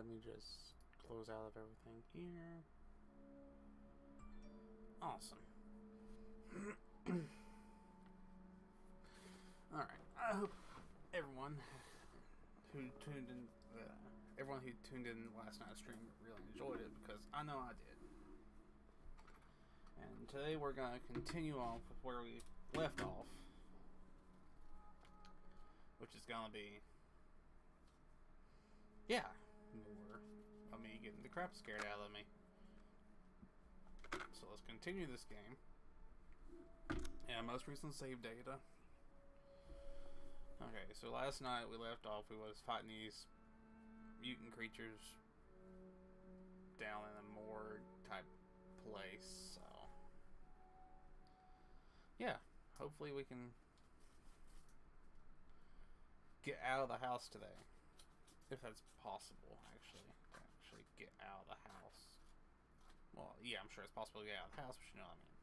let me just close out of everything here. Awesome. Alright, I hope everyone who tuned in, uh, everyone who tuned in last night's stream really enjoyed it because I know I did. And today we're going to continue on with where we left off, which is going to be, yeah, more of me getting the crap scared out of me. So let's continue this game. And most recent save data. Okay, so last night we left off, we was fighting these mutant creatures down in a morgue type place, so yeah, hopefully we can get out of the house today. If that's possible, actually. To actually get out of the house. Well, yeah, I'm sure it's possible to get out of the house, but you know what I mean.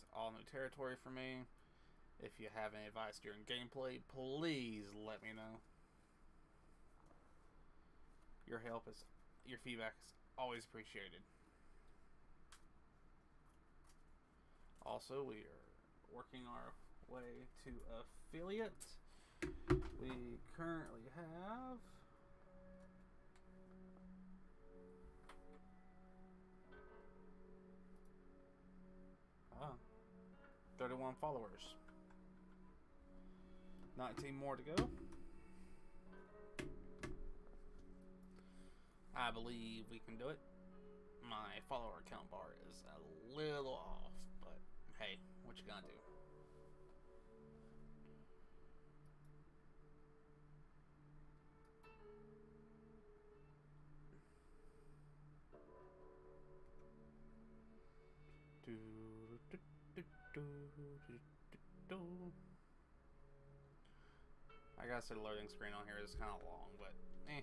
It's all new territory for me. If you have any advice during gameplay, please let me know. Your help is, your feedback is always appreciated. Also, we are working our way to affiliate. We currently have ah, 31 followers. 19 more to go. I believe we can do it. My follower count bar is a little off, but hey, what you gonna do? Do, I say the loading screen on here is kind of long, but eh.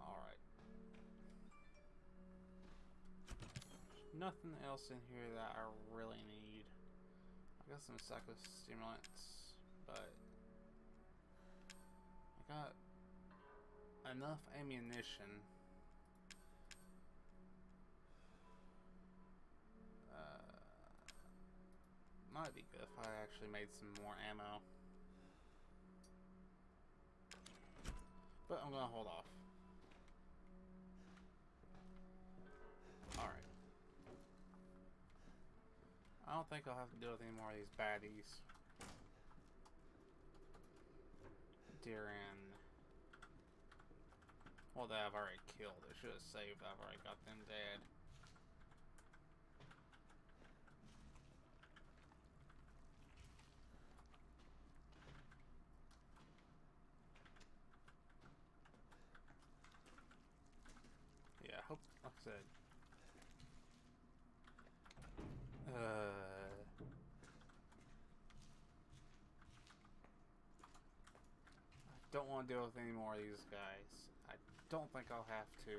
Alright. Nothing else in here that I really need. I got some psychostimulants, but I got enough ammunition. Might be good if I actually made some more ammo. But I'm gonna hold off. Alright. I don't think I'll have to deal with any more of these baddies. During... Well, that I've already killed. I should have saved. I've already got them dead. Yeah, I hope, uh, I don't want to deal with any more of these guys. I don't think I'll have to,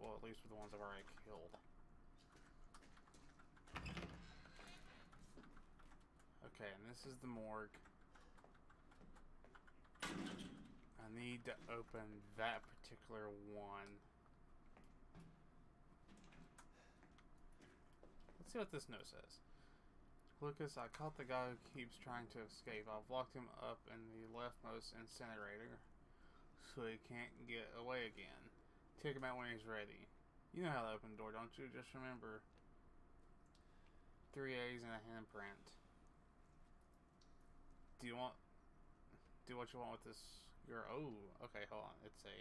well, at least with the ones I've already killed. Okay, and this is the morgue. I need to open that particular one. See what this note says. Lucas, I caught the guy who keeps trying to escape. I've locked him up in the leftmost incinerator so he can't get away again. Take him out when he's ready. You know how to open the door, don't you? Just remember three A's and a handprint. Do you want do what you want with this your oh, okay, hold on. It's a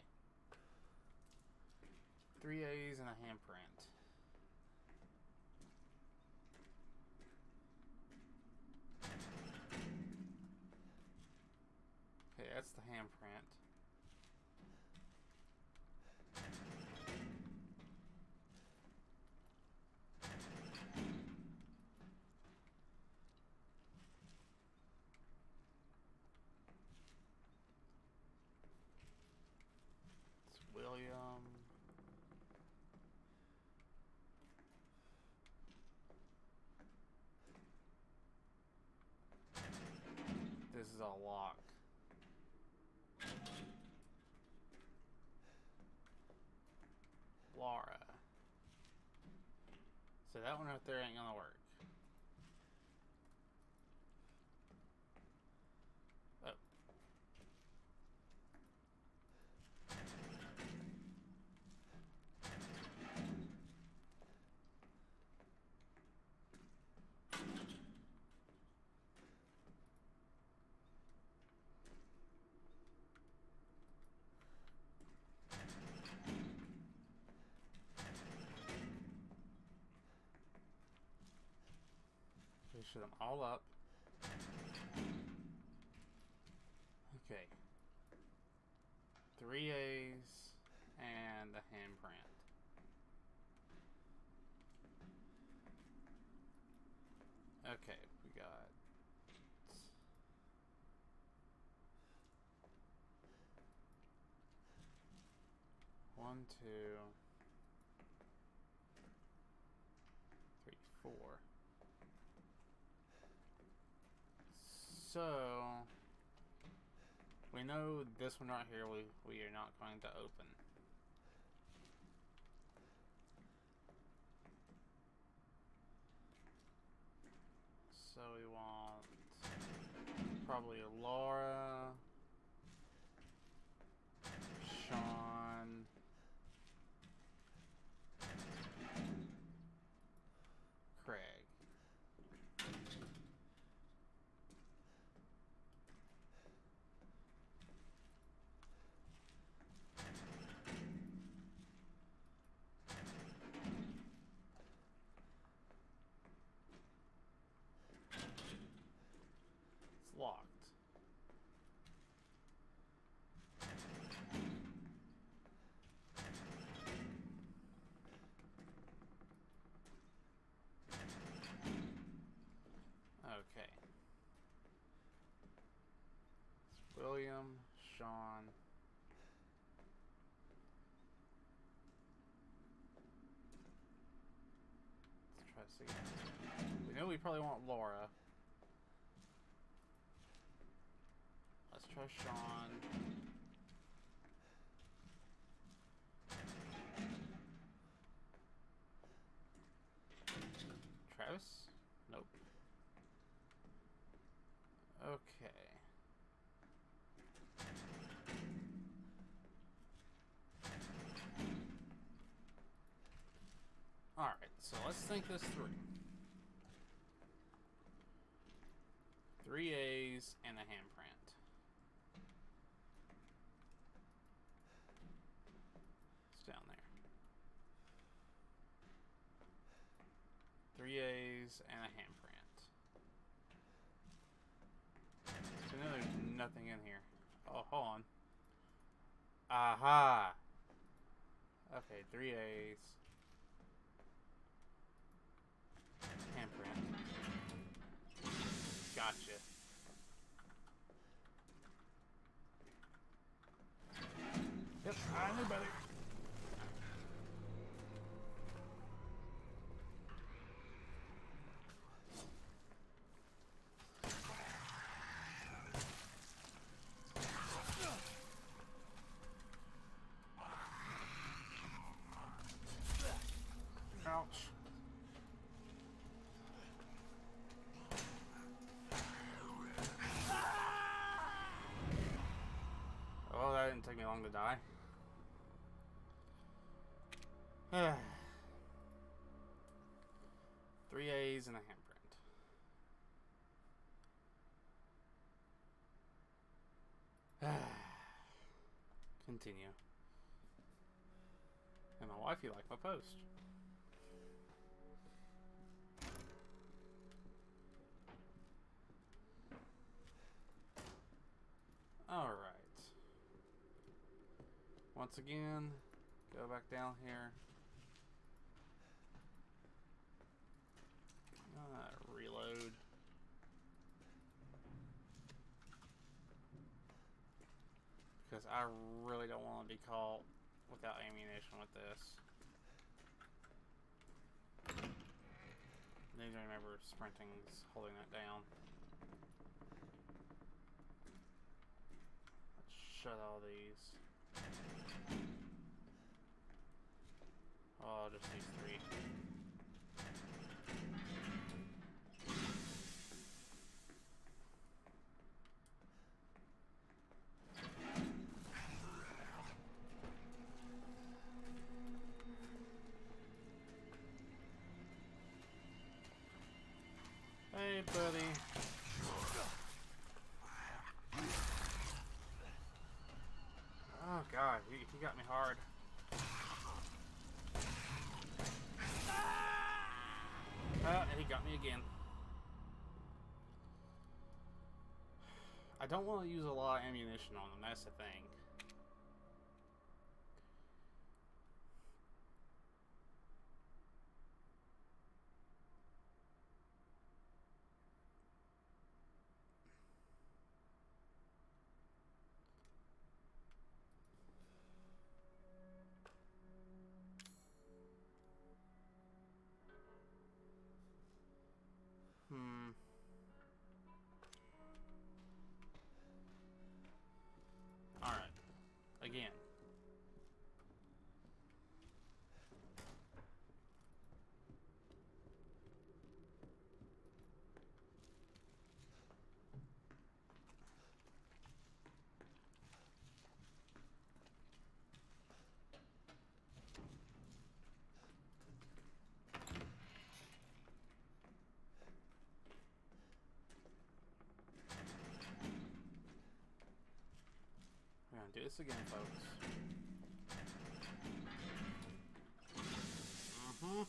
three A's and a handprint. That's the handprint. It's William. This is a lock. Laura. So that one right there ain't gonna work. Oh. Shoot them all up. Okay. Three A's and a handprint. Okay, we got one, two, three, four. So we know this one right here we we are not going to open. So we want probably Laura, Sean, Craig. It's locked. Okay. It's William, Sean. Let's try to see. We know we probably want Laura. Let's try Sean. Travis? Nope. Okay. Alright, so let's think this through. Three A's and a handprint. It's down there. Three A's and a handprint. So now there's nothing in here. Oh, hold on. Aha! Okay, three A's. Gotcha. Yep, I knew better. Ouch. Oh, that to die. Three A's and a handprint. Continue. And my wifey liked my post. Alright. Once again, go back down here. Uh, reload. Because I really don't want to be caught without ammunition with this. I Need to remember sprinting's holding that down. one-shot all these. Oh, just these three. Hey, buddy. Oh god, he, he got me hard. Uh, and he got me again. I don't want to use a lot of ammunition on them, that's the thing. Do this again, folks. Mm-hmm.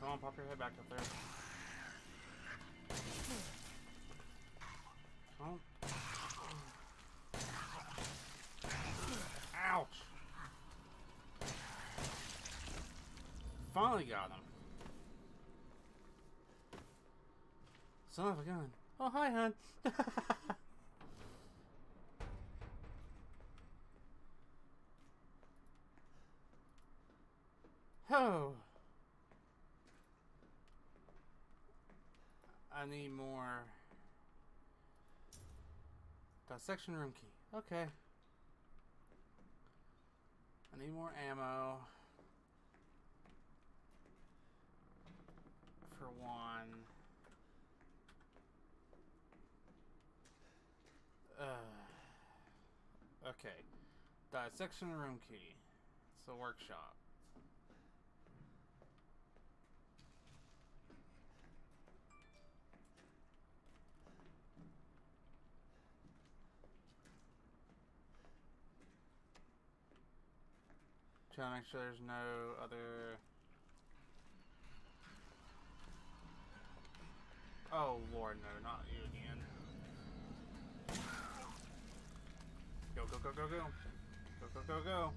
Come on, pop your head back up there. Finally got him. Son of a gun. Oh, hi, hon. oh. I need more. Dissection room key. Okay. I need more ammo. For one. Uh, okay. Dissection room key. It's the workshop. Trying to make sure there's no other. Oh lord, no, not you again. Go, go, go, go, go. Go, go, go, go.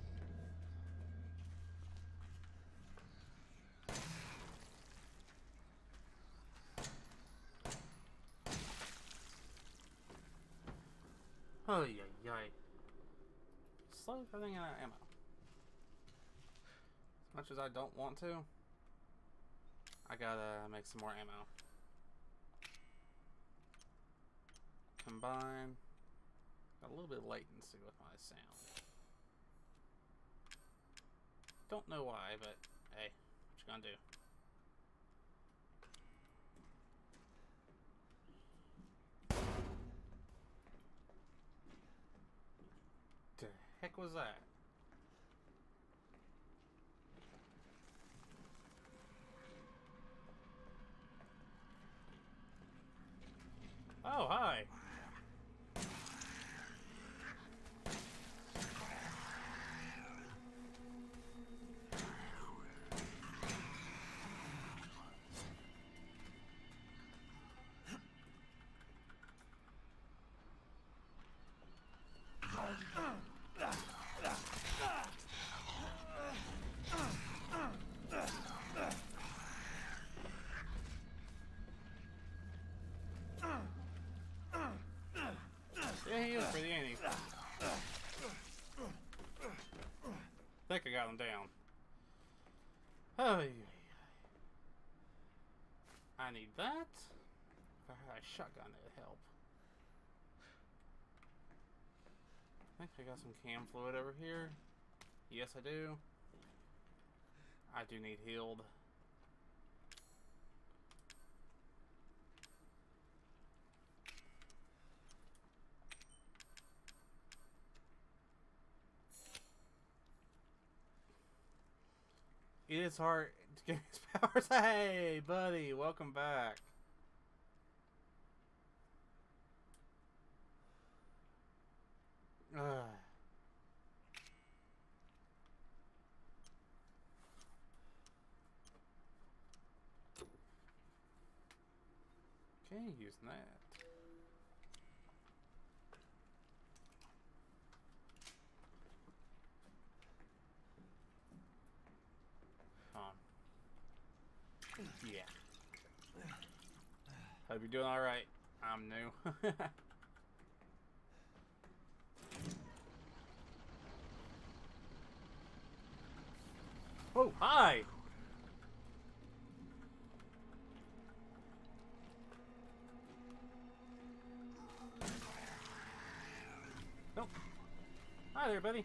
Oh, yeah, yeah. Slow everything out of ammo. As much as I don't want to, I gotta make some more ammo. Combine. Got a little bit of latency with my sound. Don't know why, but hey, what you gonna do? The heck was that? That. If I had a shotgun, it'd help. I think I got some chem fluid over here. Yes, I do. I do need healed. It is hard his powers. Hey, buddy, welcome back. Ugh. Okay, using that. Yeah. Hope you're doing alright. I'm new. oh, hi! Oh. Hi there, buddy.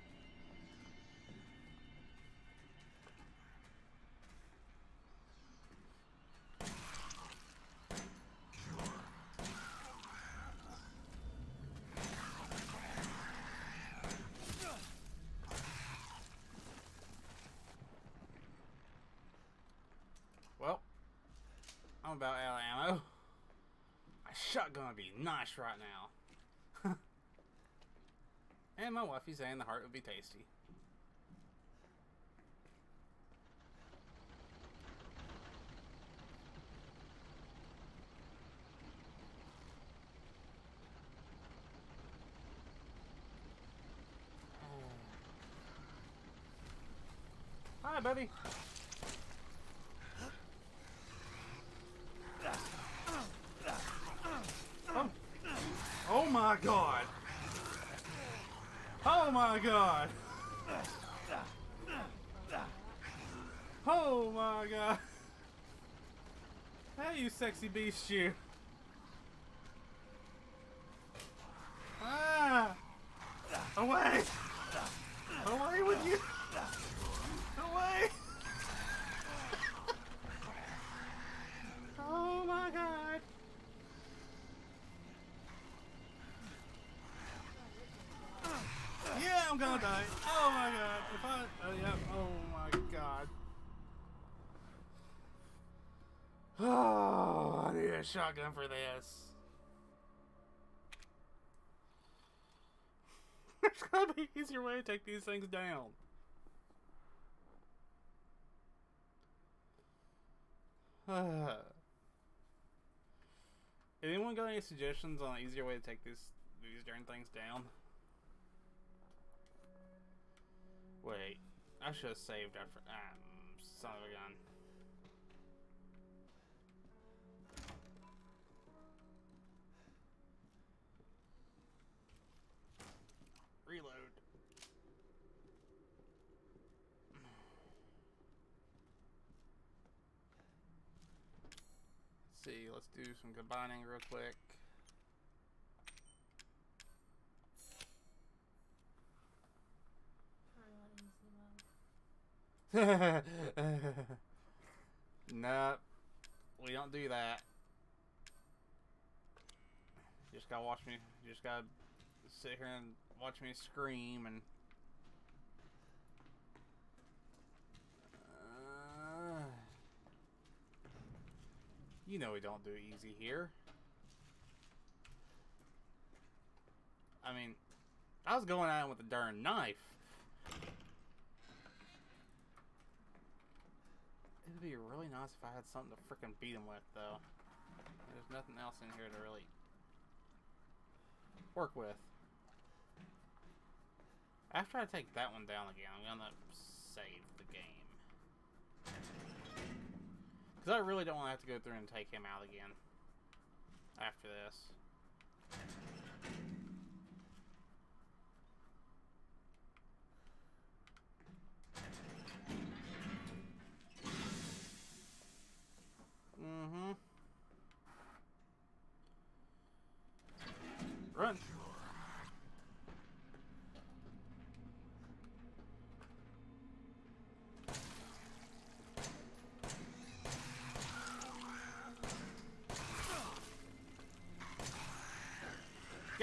Well, I'm about out of ammo. My shotgun would be nice right now. and my wifey's saying the heart would be tasty. Oh. Hi, buddy. Oh. oh my god. Oh my god. Oh my god. Hey, you sexy beast, you. Ah! Away! Away with you! Away! oh my god! Yeah, I'm gonna die. Oh my god. If I, oh yeah, oh my god. Oh, I need a shotgun for this. There's gotta be an easier way to take these things down. Anyone got any suggestions on an easier way to take this these darn things down? Wait, I should have saved after. Um, son of a gun. Let's do some combining real quick. nope. We don't do that. You just gotta watch me. You just gotta sit here and watch me scream and. You know we don't do easy here. I mean, I was going at him with a darn knife. It'd be really nice if I had something to freaking beat him with, though. There's nothing else in here to really work with. After I take that one down again, I'm gonna save the game. Because I really don't want to have to go through and take him out again. After this.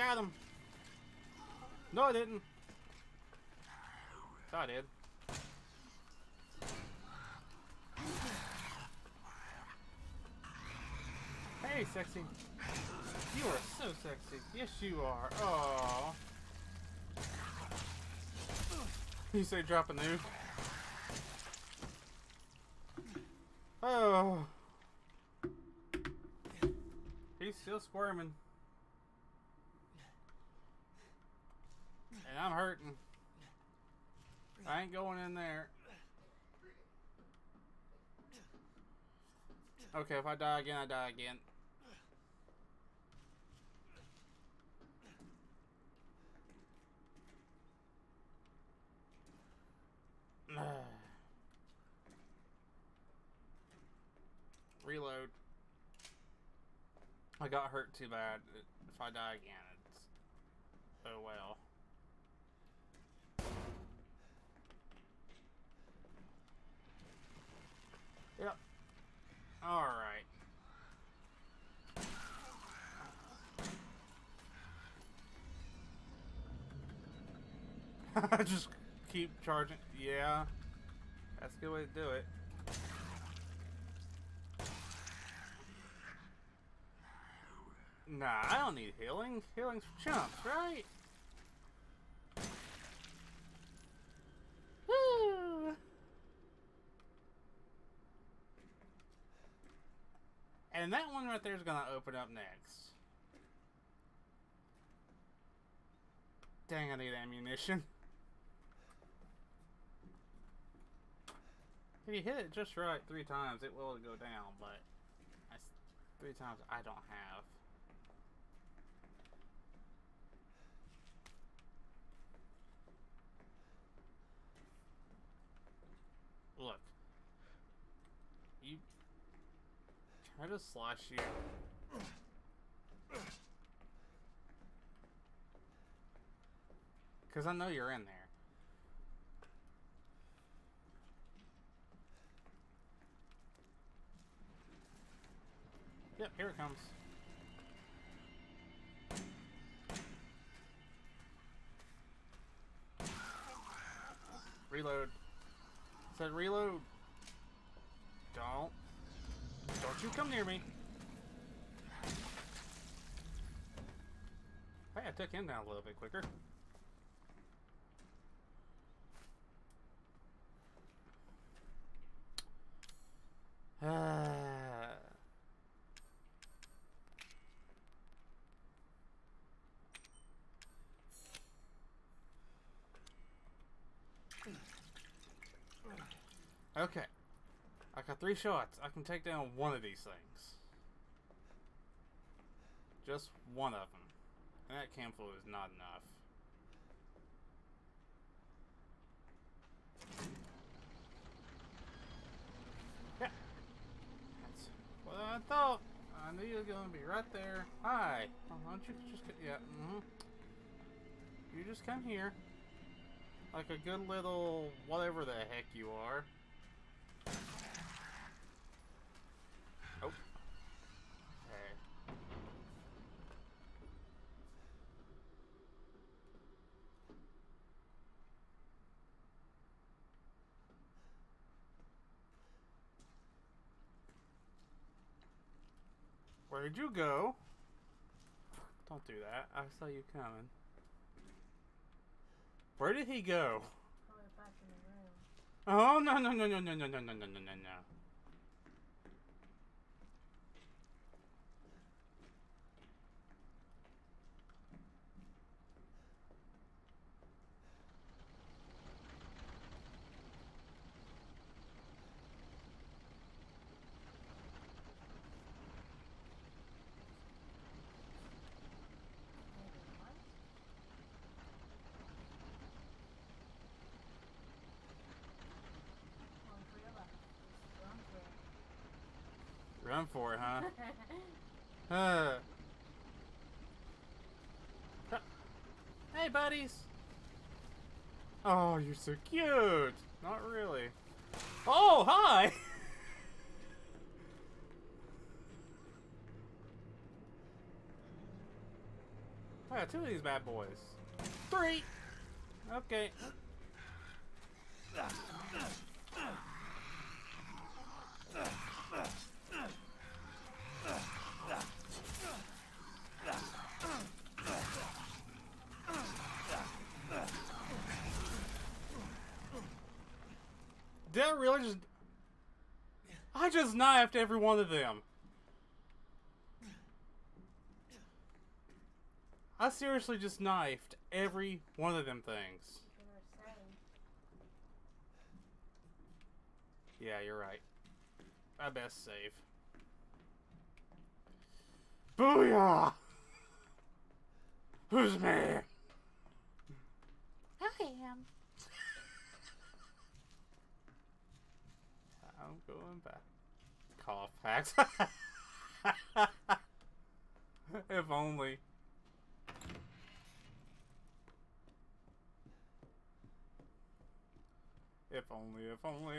Got him. No, I didn't. Thought I did. Hey, sexy. You are so sexy. Yes, you are. Oh. You say drop a nuke? Oh. He's still squirming. I'm hurting. I ain't going in there. Okay, if I die again, I die again. Reload. I got hurt too bad. If I die again, it's... Oh well. Yep. Alright. Just keep charging. Yeah. That's a good way to do it. Nah, I don't need healing. Healing's for chumps, right? And that one right there is going to open up next. Dang, I need ammunition. If you hit it just right three times, it will go down, but I, three times I don't have. Look. You try just slash you. Because I know you're in there. Yep, here it comes. Reload. said reload. Don't. Don't you come near me. Hey, I took him down a little bit quicker. Ah. Okay. I got three shots. I can take down one of these things. Just one of them. And that cam full is not enough. Yeah. That's what I thought. I knew you were going to be right there. Hi. Why don't you just. Yeah. Mm -hmm. You just come here. Like a good little... Whatever the heck you are. Where'd you go? Don't do that. I saw you coming. Where did he go? Oh no no no no no no no no no no no. Run for it, huh? uh. Hey, buddies! Oh, you're so cute! Not really. Oh, hi! I got two of these bad boys. Three! Okay. Really just... I just knifed every one of them. I seriously just knifed every one of them things. Yeah, you're right. I best save. Booyah! Who's me? I am. I'm going back. Cough hacks. if only. If only, if only.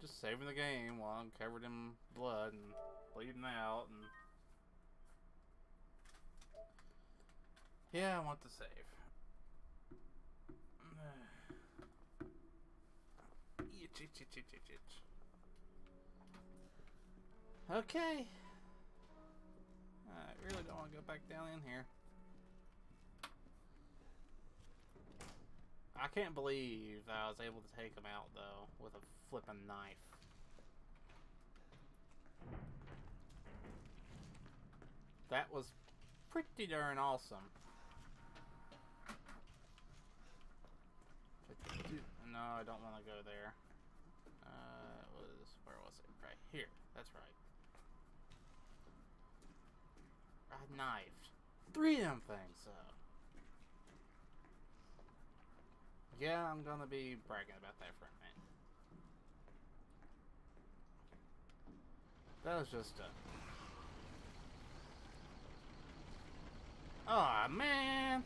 Just saving the game while I'm covered in blood and bleeding out and Yeah, I want to save. Itch, itch, itch, itch, itch, itch. Okay. I really don't want to go back down in here. I can't believe I was able to take him out though with a flipping knife. That was pretty darn awesome. No, I don't want to go there. Uh, was where was it? Right here. That's right. I knifed three of them things. So yeah, I'm gonna be bragging about that for a minute. That was just a. Oh man.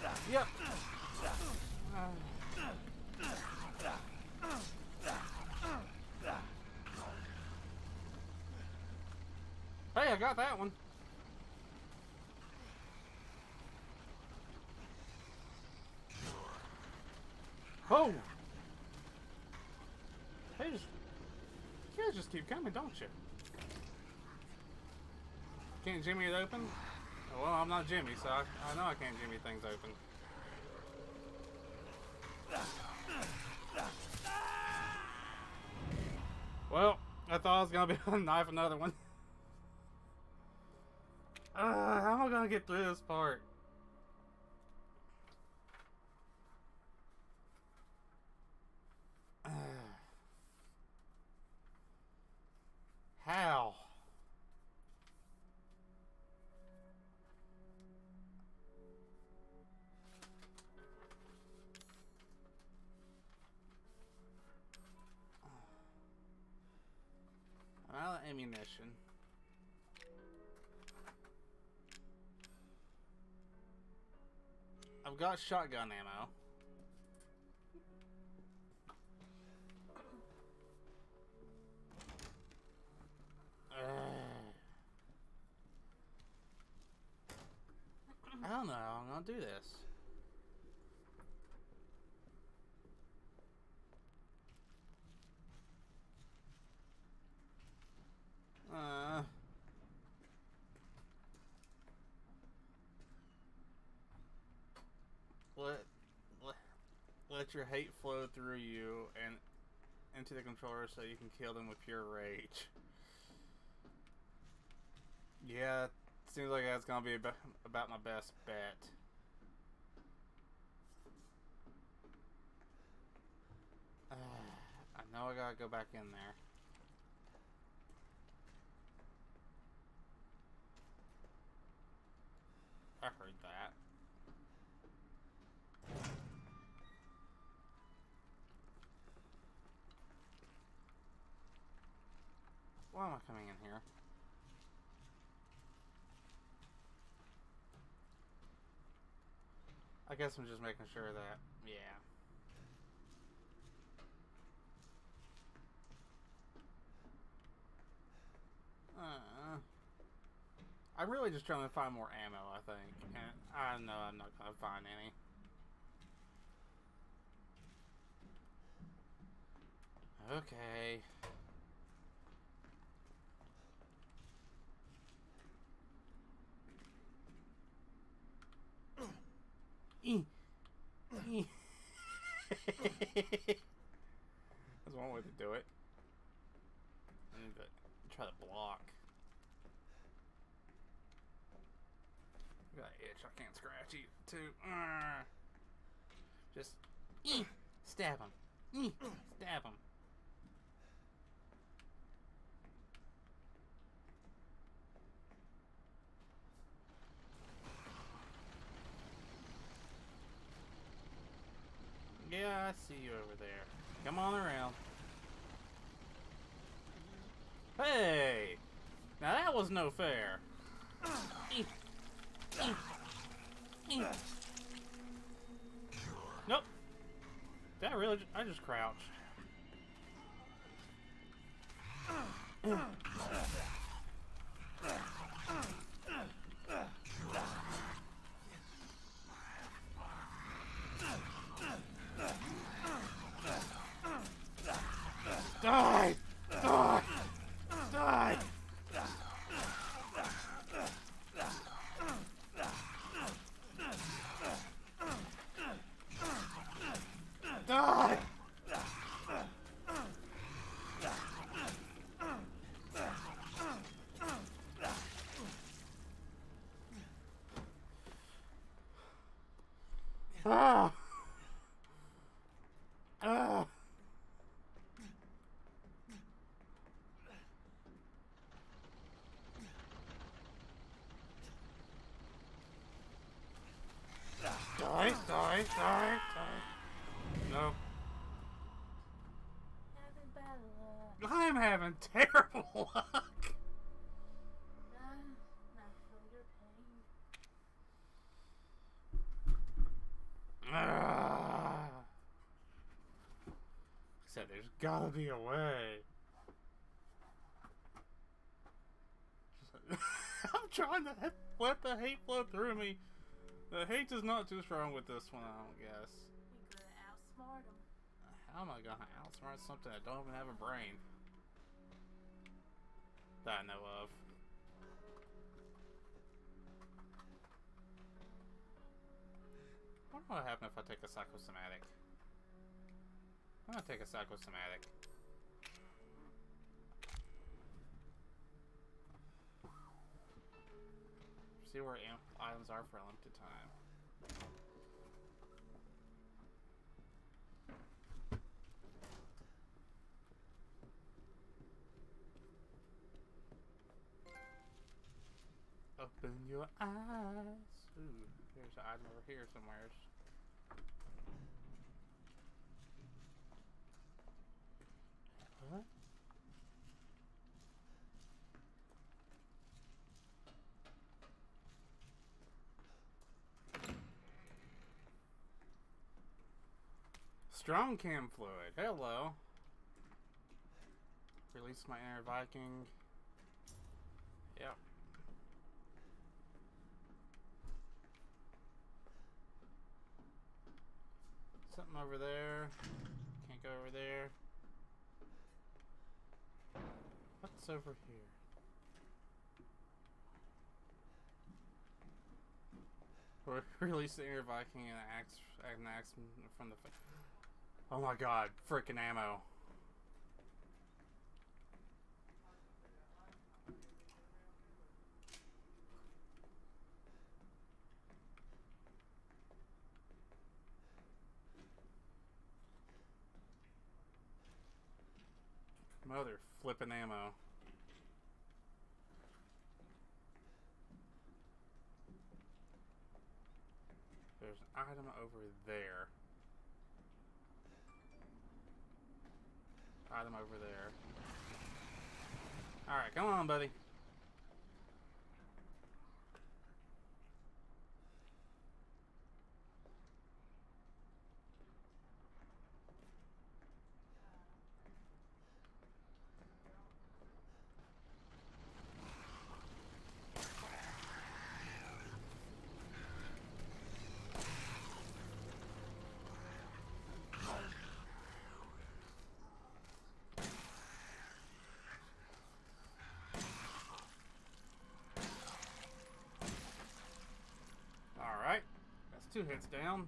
Yep. Hey, I got that one. Oh! Hey, just you guys just keep coming, don't you? Can't Jimmy it open? Well, I'm not Jimmy, so I, I know I can't Jimmy things open. Well, I thought I was gonna be able to knife another one. Uh, how am I gonna get through this part? Shotgun ammo. I don't know how I'm gonna do this. Uh, let, let let your hate flow through you and into the controller so you can kill them with pure rage. Yeah, seems like that's gonna be about, my best bet. Uh, I know I gotta go back in there. I heard that. Why am I coming in here. I guess I'm just making sure that, yeah. Uh, I'm really just trying to find more ammo, I think. And I know I'm not going to find any. Okay. Eh. Eh. That's one way to do it. I need to try to block. Got an itch. I can't scratch you too. Just eh. stab him. Stab him. Yeah, I see you over there. Come on around. Hey! Now that was no fair. Nope. That really? I just crouched. Die, die, die, die. No. Having bad luck. I'm having terrible luck. Nah, not feel your pain. Ah. Said there's gotta be a way. I'm trying to let the hate flow through me. The hate is not too strong with this one, I don't guess. You could outsmart him. How am I gonna outsmart something that don't even have a brain? That I know of. I wonder what happen if I take a psychosomatic. I'm gonna take a psychosomatic. See where items are for a limited time. Open your eyes. Ooh, there's an item over here somewhere. What? Strong chem fluid. Hello. Release my inner Viking. Yep. Something over there. Can't go over there. What's over here? Release the inner Viking and axe, an axe from the. Oh my god, freaking ammo. Mother flipping ammo. There's an item over there. Item over there. Alright, come on, buddy. Two hits down.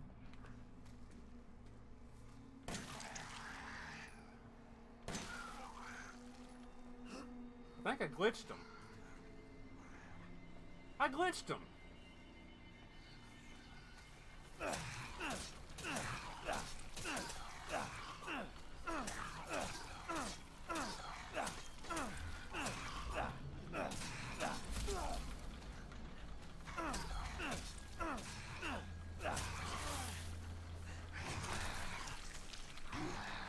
I think I glitched him. I glitched him.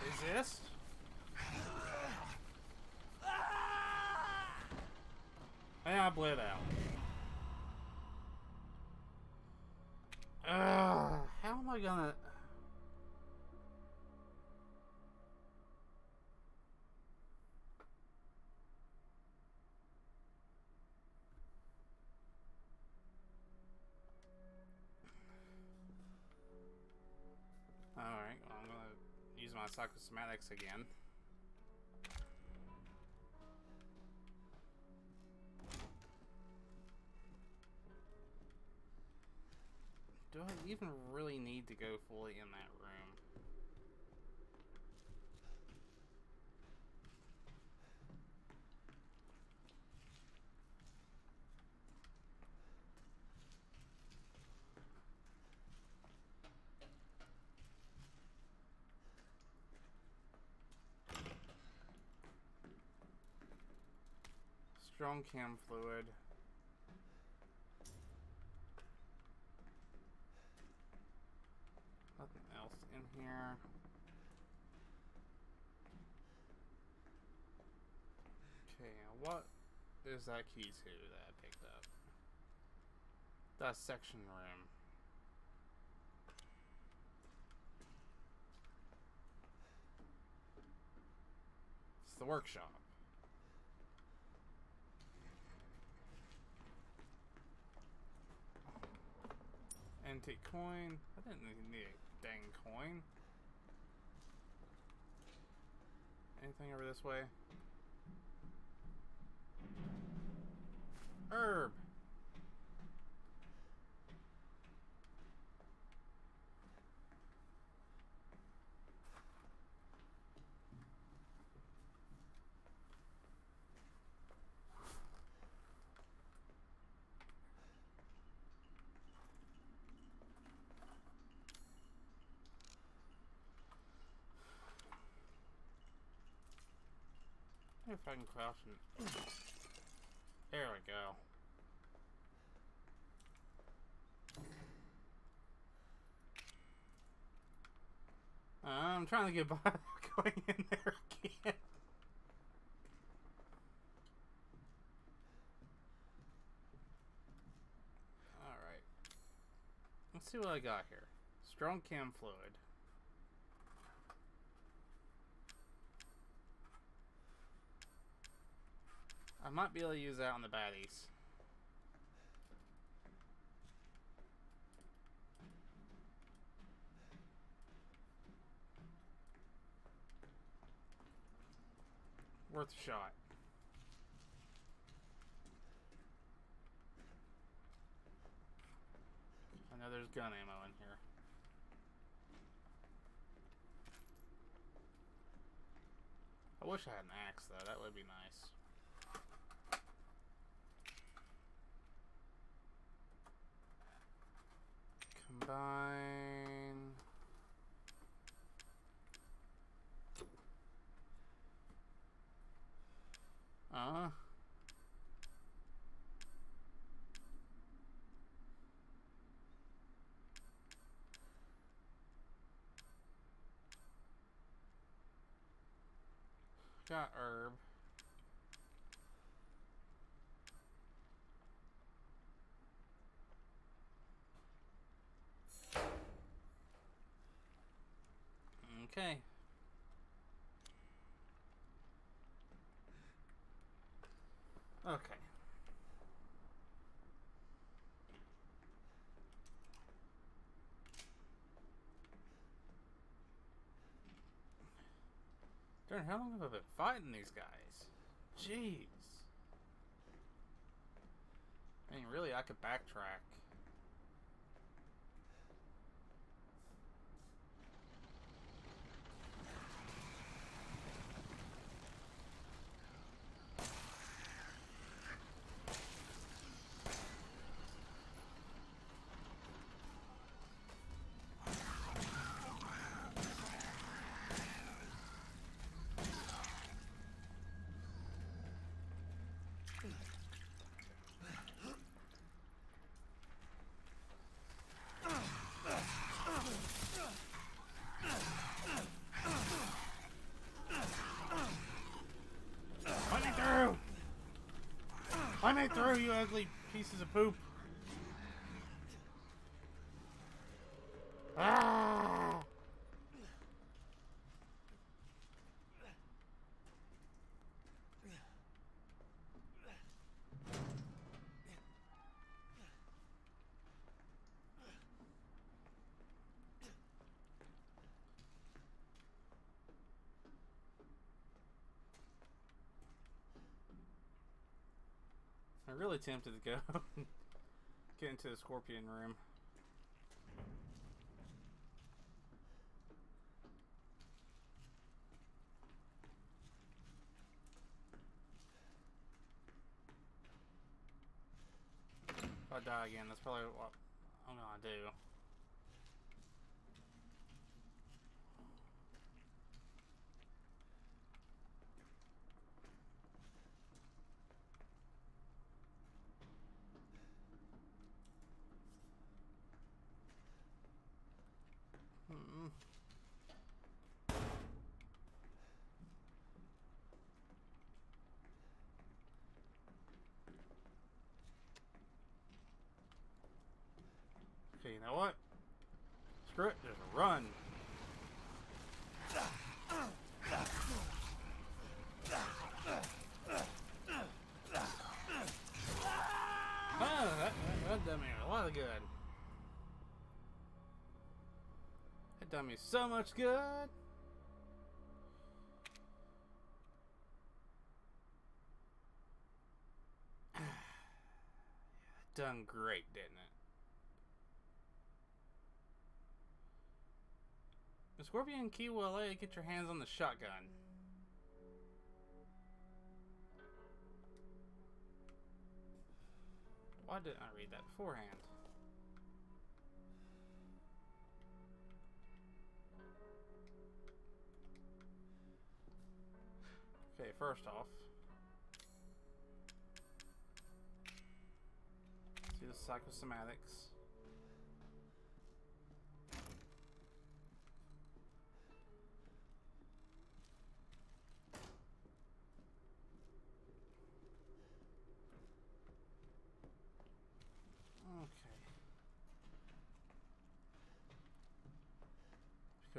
Is this? And I bled out. Ugh, how am I gonna... Alright, well, I'm gonna psychosomatics again. Do I even really need to go fully in that room? Strong chem fluid. Nothing else in here. Okay, what is that key to that I picked up? That section room. It's the workshop. Antique coin. I didn't need a dang coin. Anything over this way? Herb. If I can crouch and there we go. I'm trying to get by going in there again. Alright. Let's see what I got here. Strong chem fluid. I might be able to use that on the baddies. Worth a shot. I know there's gun ammo in here. I wish I had an axe though, that would be nice. Combine. Uh. Herb. Okay. Okay. How long have I been fighting these guys? Jeez. I mean, really, I could backtrack. I may I throw you ugly pieces of poop? Really tempted to go get into the scorpion room. If I die again, that's probably what I'm gonna do. Know what? Screw it, just run. Ah, that, that, that done me a lot of good. That done me so much good. Done great, didn't it? The Scorpion key will allow you get your hands on the shotgun. Why didn't I read that beforehand? Okay, first off, see the psychosomatics.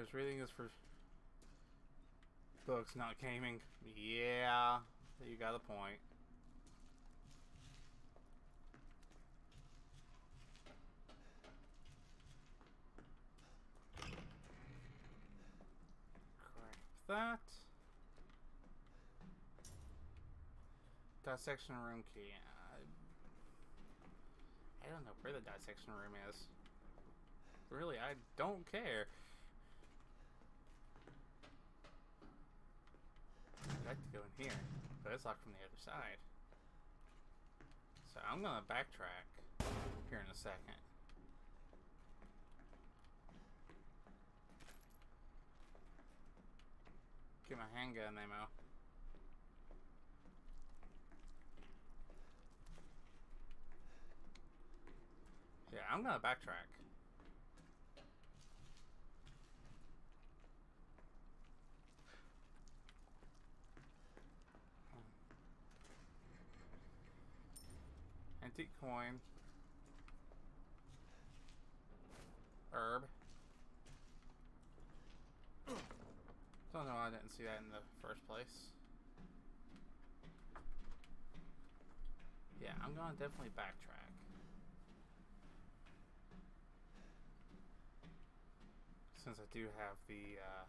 Because reading is for books, not gaming. Yeah, you got a point. Correct that. Dissection room key. I don't know where the dissection room is. Really, I don't care. Like to go in here, but it's locked from the other side. So I'm gonna backtrack here in a second. Get my handgun ammo. Yeah, I'm gonna backtrack. Antique coin. Herb. Don't know why I didn't see that in the first place. Yeah, I'm gonna definitely backtrack. Since I do have the uh,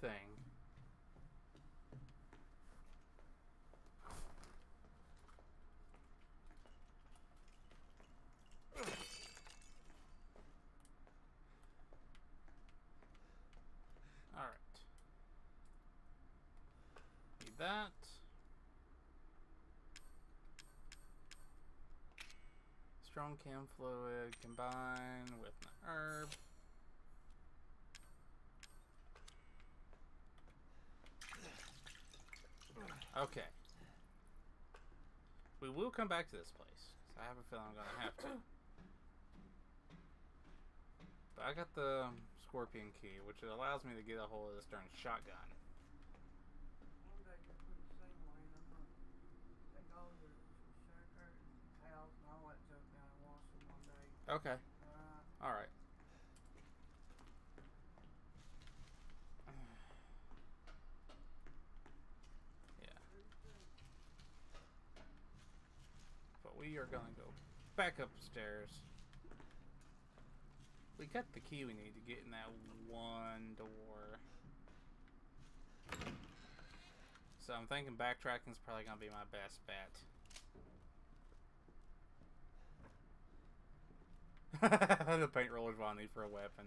thing. Alright. Need that. Strong chem fluid combined with an herb. Okay. We will come back to this place. I have a feeling I'm gonna have to. But I got the scorpion key, which allows me to get a hold of this darn shotgun. One day you're put the same way and I'm gonna take all Okay. All right. Yeah. But we are gonna go back upstairs. We got the key we need to get in that one door. So I'm thinking backtracking is probably gonna be my best bet. the paint roller's what I need for a weapon.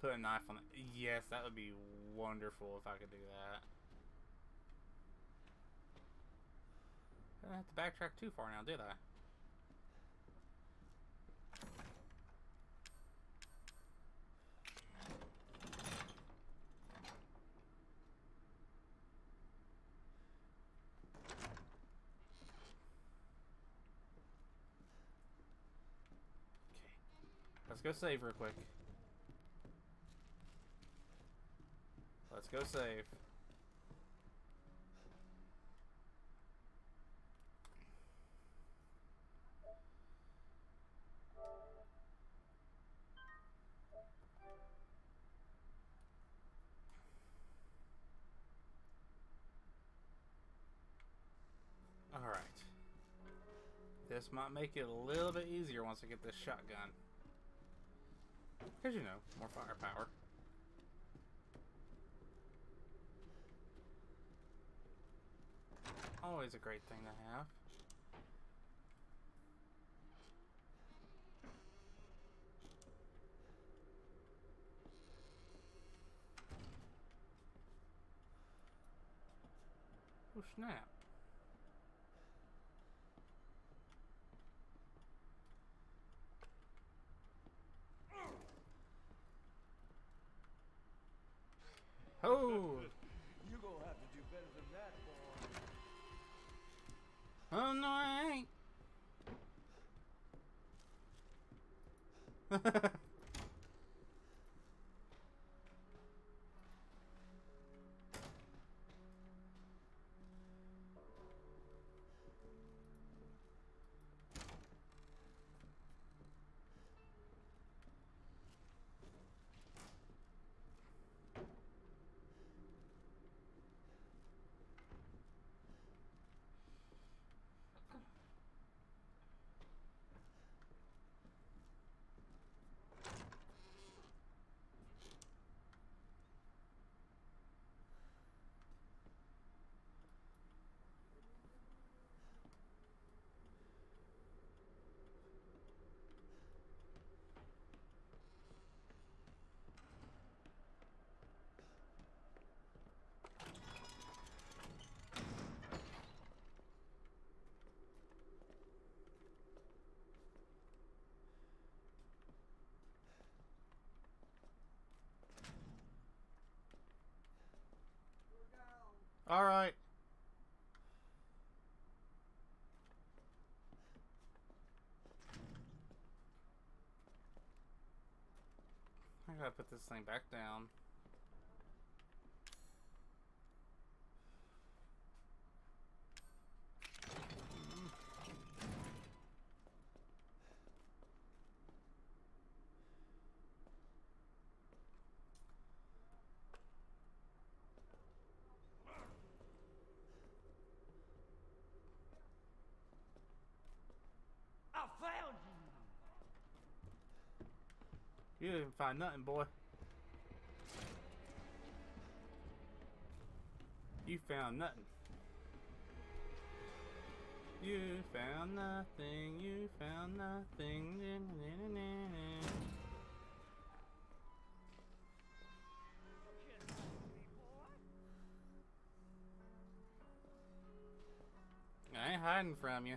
Put a knife on it. Yes, that would be wonderful if I could do that. I don't have to backtrack too far now, did I? Let's go save real quick. Let's go save. Alright. This might make it a little bit easier once I get this shotgun. Because, you know, more firepower. Always a great thing to have. Oh snap. Oh! You gonna have to do better than that, boy. Oh no, I ain't. All right. I gotta put this thing back down. Didn't find nothing, boy. You found nothing. You found nothing. You found nothing. I ain't hiding from you.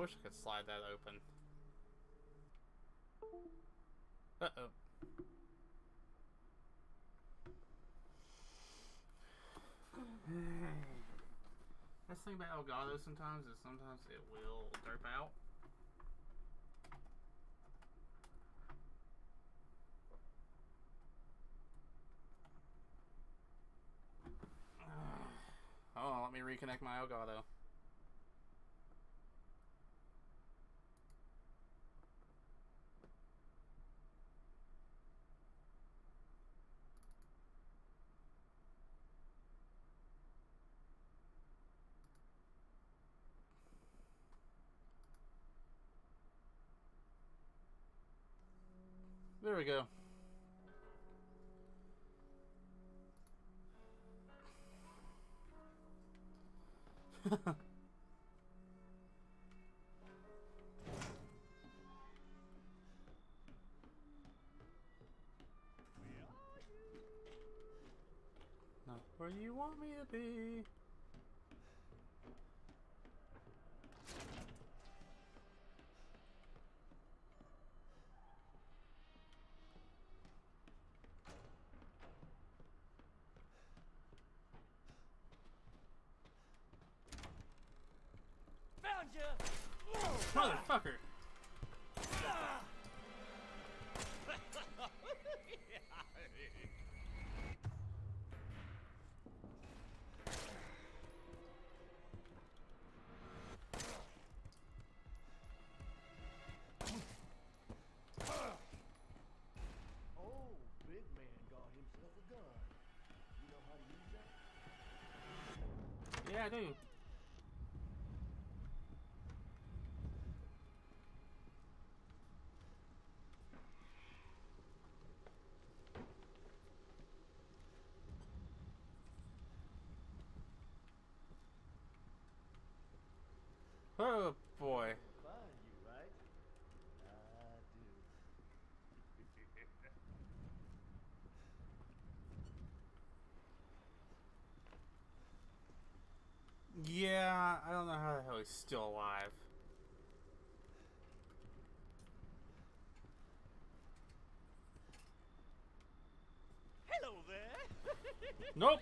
wish I could slide that open. Uh-oh. That's the thing about Elgato sometimes is sometimes it will derp out. oh, let me reconnect my Elgato. We go. Not where you want me to be. That? Yeah, I do. Oh boy. Find you, right? I do. Yeah, I don't know how the hell he's still alive. Hello there. Nope.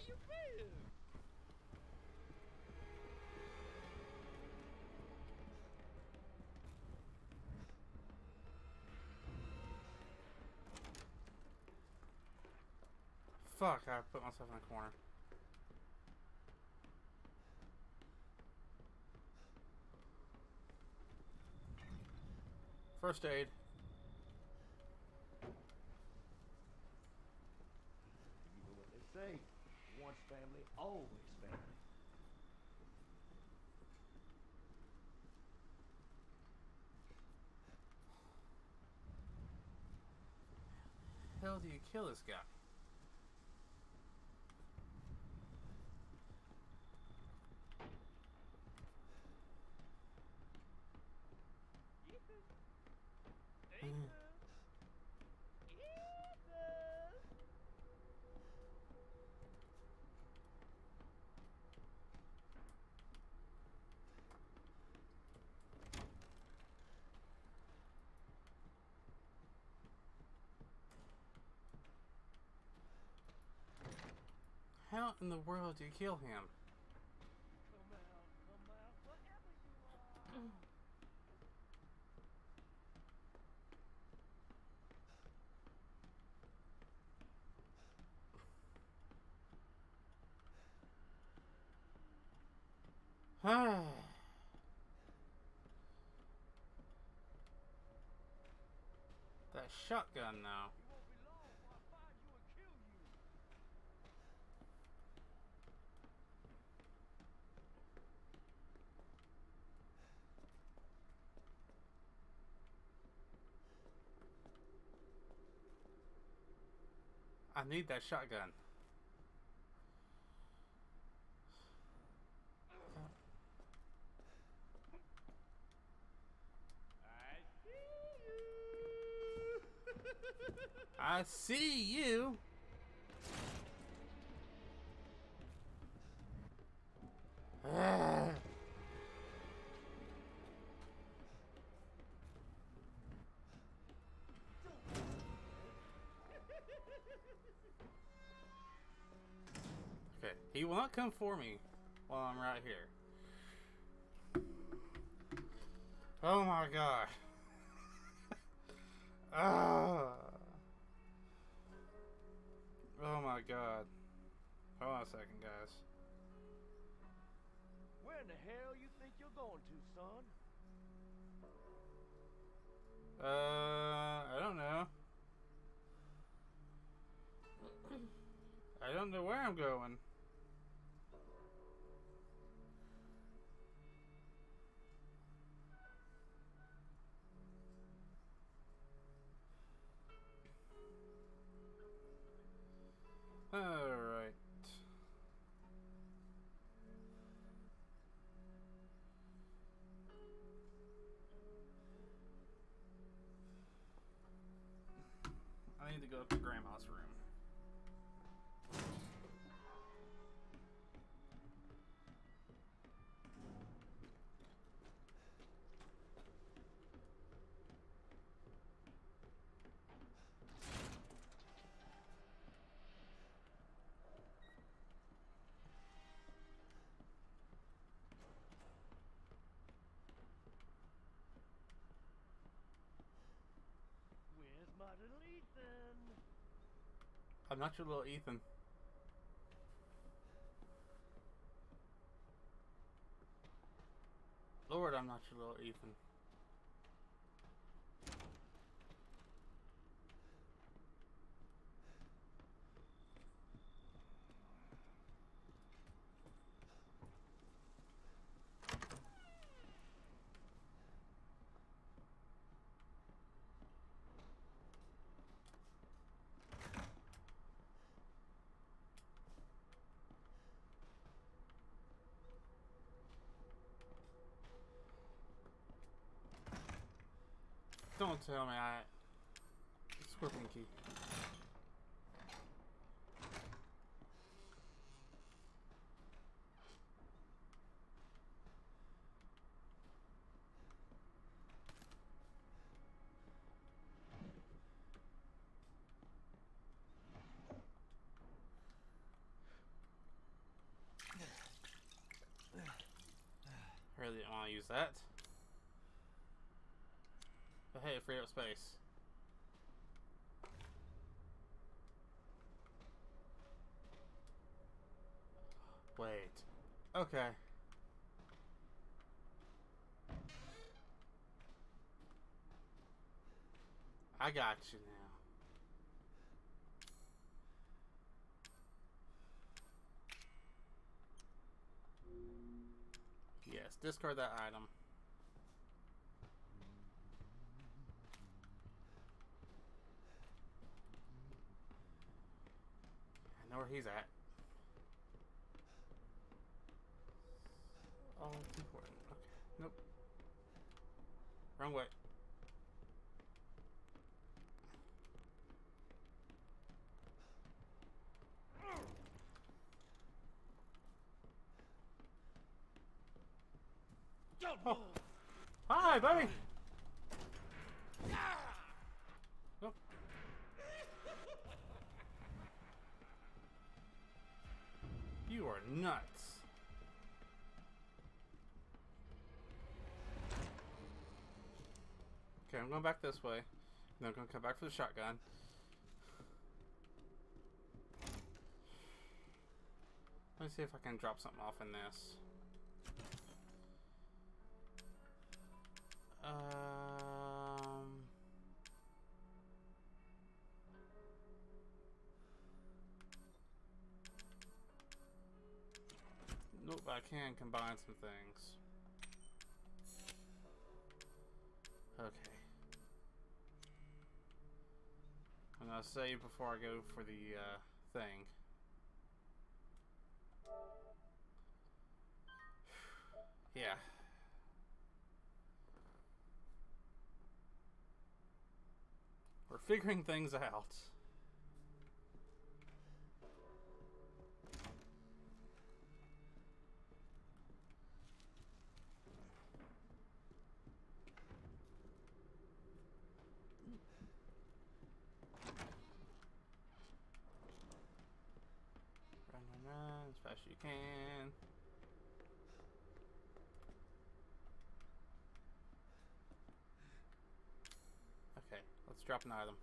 Fuck, I put myself in a corner. First aid. You know what they say. Once family, always family. Hell do you kill this guy? How in the world do you kill him? That shotgun now. You won't be long before I find you and kill you. I need that shotgun. I see you. I see you. Ah. He will not come for me while I'm right here. Oh my god. ah. Oh my god. Hold on a second, guys. Where in the hell you think you're going to, son? Uh, I don't know. I don't know where I'm going. I'm not your little Ethan. Lord, I'm not your little Ethan. Don't tell me I. Scorpion key. Really didn't want to use that. But hey, it freed up space. Wait. Okay. I got you now. Yes, discard that item. I know where he's at. Oh, it's important. Okay. Nope. Wrong way. Don't Oh. Hi, buddy. You are nuts. Okay, I'm going back this way. Then I'm going to come back for the shotgun. Let me see if I can drop something off in this. Um. Nope, I can combine some things. Okay. And I'm gonna save before I go for the uh, thing. yeah. We're figuring things out. Run, run, run as fast as you can. Okay, let's drop an item.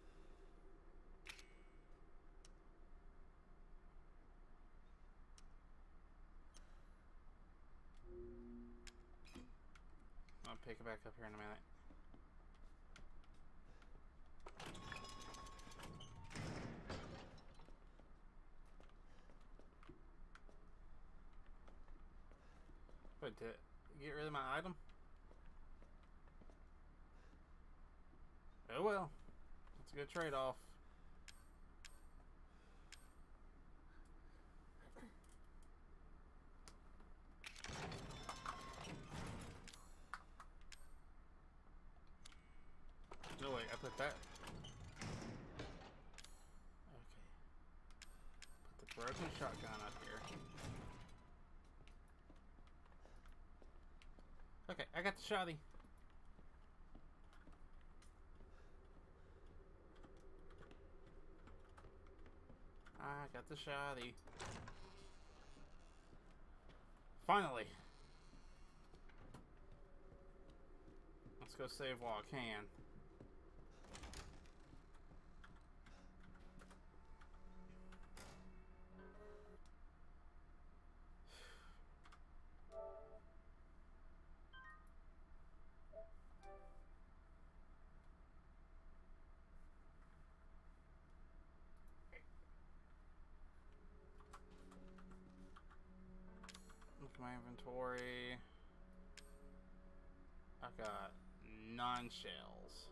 pick it back up here in a minute. But to get rid of my item? Oh well. Good trade-off. No wait, I put that. Okay. Put the broken shotgun up here. Okay, I got the shotty. I got the shotty. Finally. Let's go save while I can. Inventory. I've got nine shells.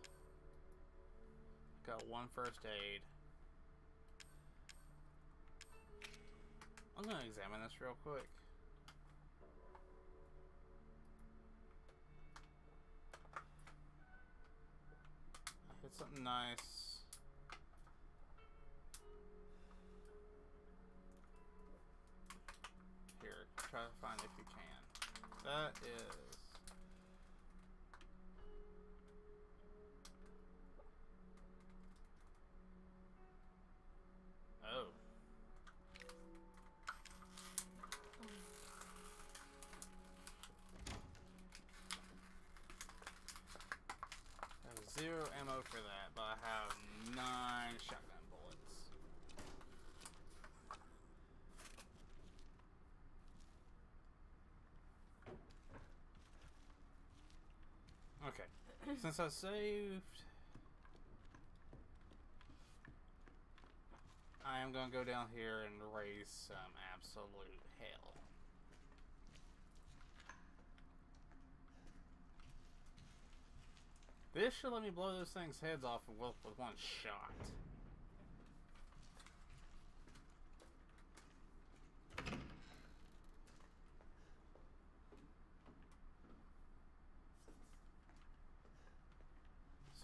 Got one first aid. I'm gonna examine this real quick. Hit something nice. Here, try to find if you can. That is. Oh. Zero ammo for that, but I have nine shotgun bullets. Okay. Since I saved, I am gonna go down here and raise some absolute hell. This should let me blow those things' heads off with, with one shot.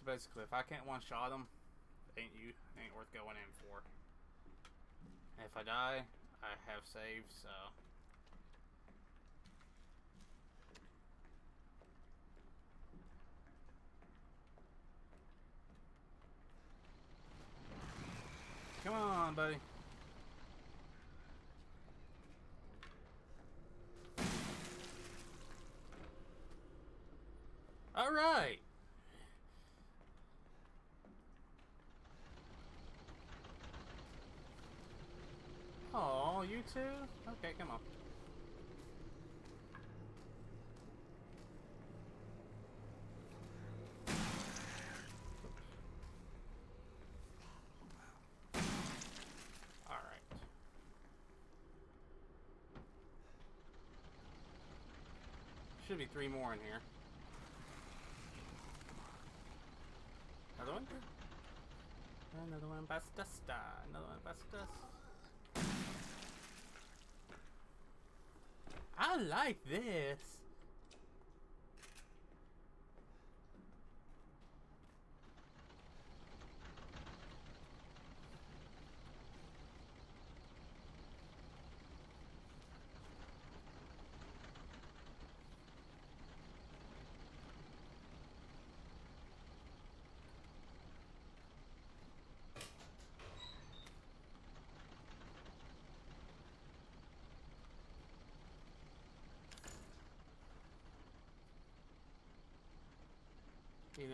Basically, if I can't one shot them, ain't you ain't worth going in for. And if I die, I have saved, so. Come on, buddy. All right. Oh, you too? Okay, come on. Alright. Should be three more in here. Another one? Another one dust. Another one dust. I like this.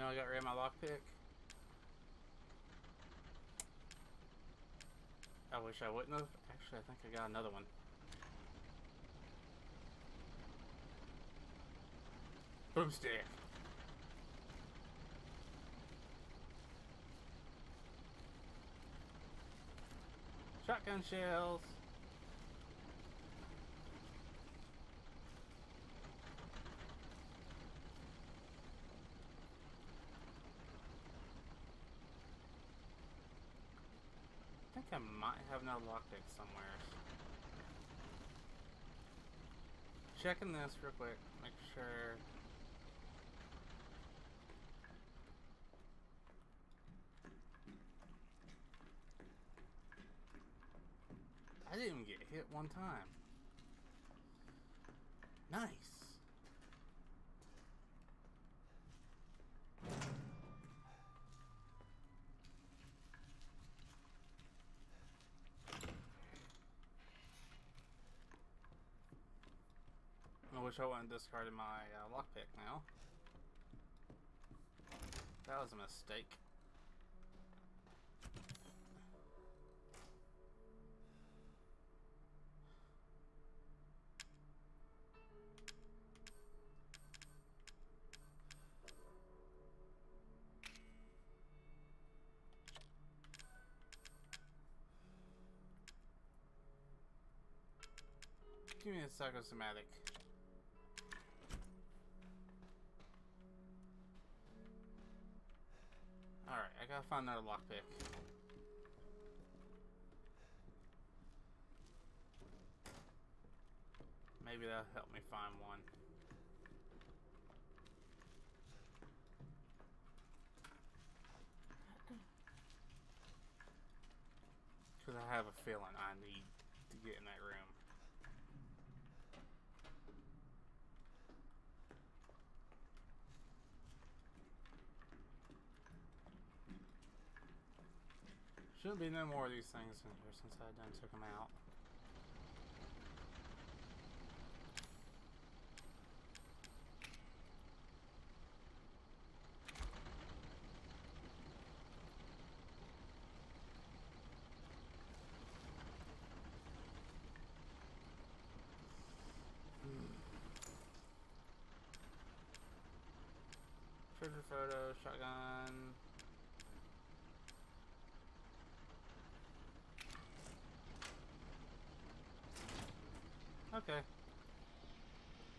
know I got rid of my lockpick? I wish I wouldn't have. Actually, I think I got another one. Boomstick. Shotgun shells. I might have another lockpick somewhere. Checking this real quick, make sure. I didn't even get hit one time. Nice. I wish I wouldn't discarded my uh, lockpick now. That was a mistake. Give me a psychosomatic. Find another lockpick. Maybe that'll help me find one. Because I have a feeling I need to get in that room. Shouldn't be no more of these things in here since I done took them out. Hmm. Trigger photo, shotgun. Okay.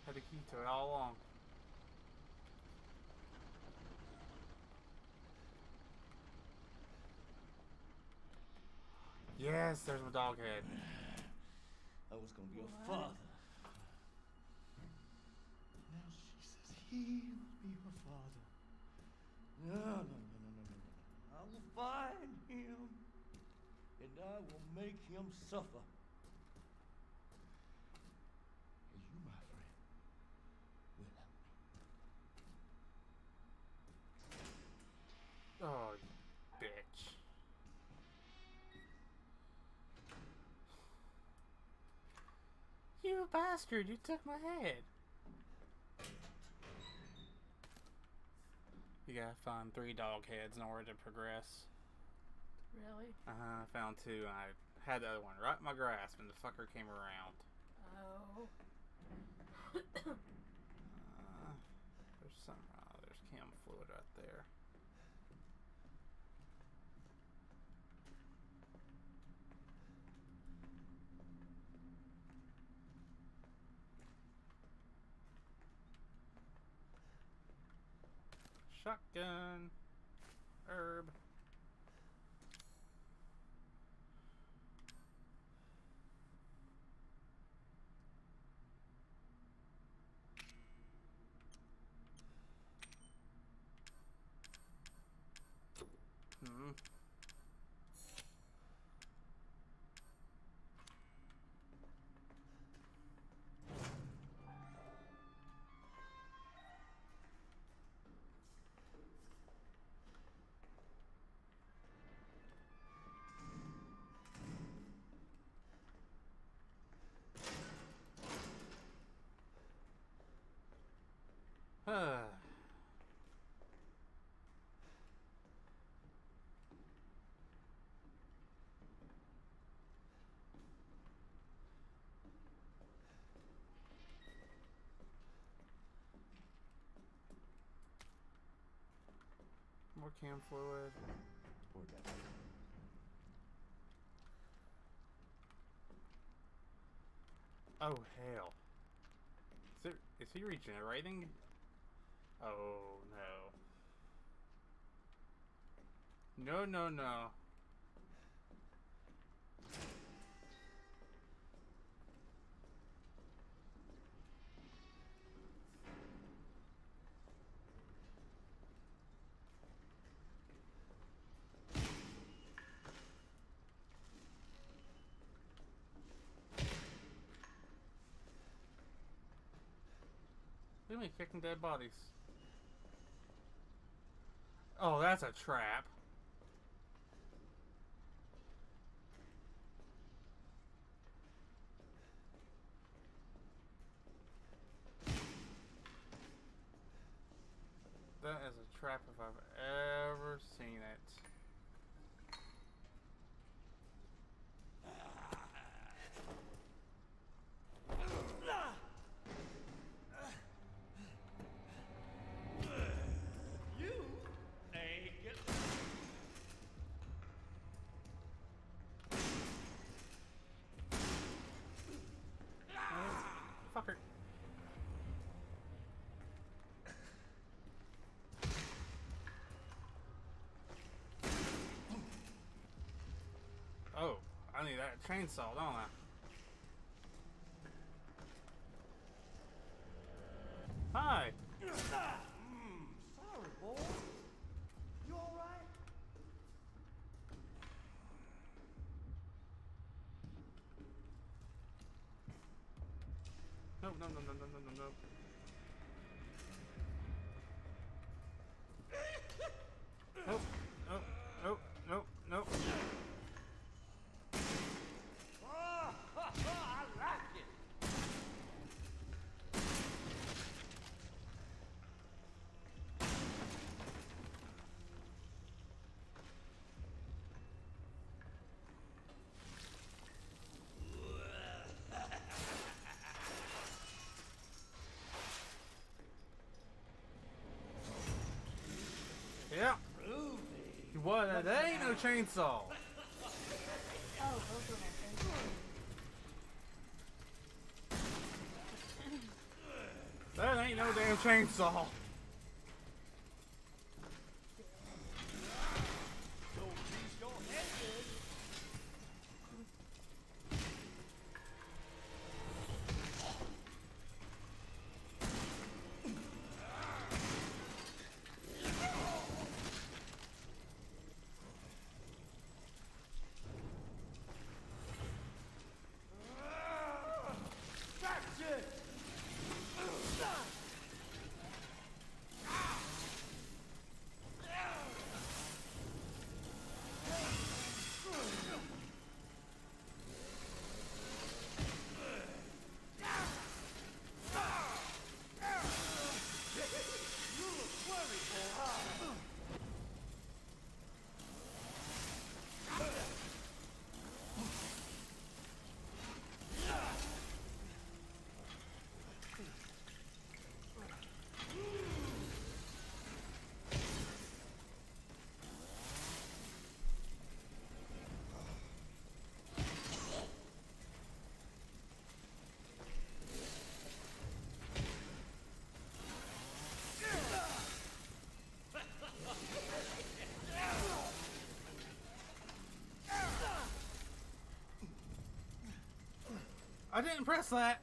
Had a key to it all along. Yes, there's my dog head. I was gonna be a father. Now she says he will be her father. No, no, no, no, no, no, no. I will find him and I will make him suffer. And you, my friend, will help me. Oh, bitch. You bastard, you took my head. You gotta find three dog heads in order to progress. Really? Uh huh, I found two, and I had the other one right in my grasp, and the fucker came around. Oh. Uh, there's some. Oh, there's chem fluid right there. Shotgun. Herb. More chem fluid. Or that. Oh, hell. Is, there, is he regenerating? Oh, no. No, no, no. Me kicking dead bodies. Oh, that's a trap. That is a trap if I've ever seen it. You ain't get. Fucker. Oh, I need that chainsaw, don't I? Hi. Mm, sorry, boy. You alright? No, no, no, no, no, no, no, no. Nope, nope, nope, nope, nope. Ah, ha, ha, I like it. Yeah. Groovy. What? That ain't no chainsaw. That ain't no damn chainsaw. Don't grease your head with. Gotcha! You look worried, boy, huh? I didn't press that.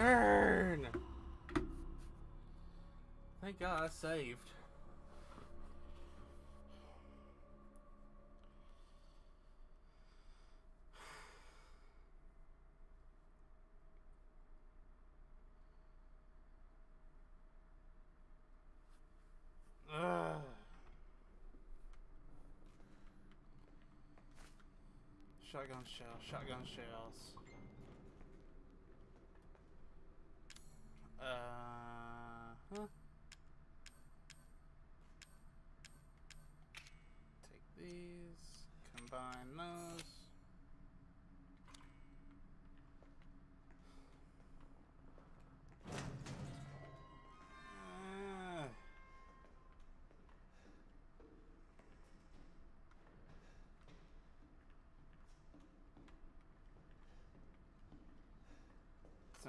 Turn! Thank God I saved. Ugh. Shotgun shells, shotgun shells.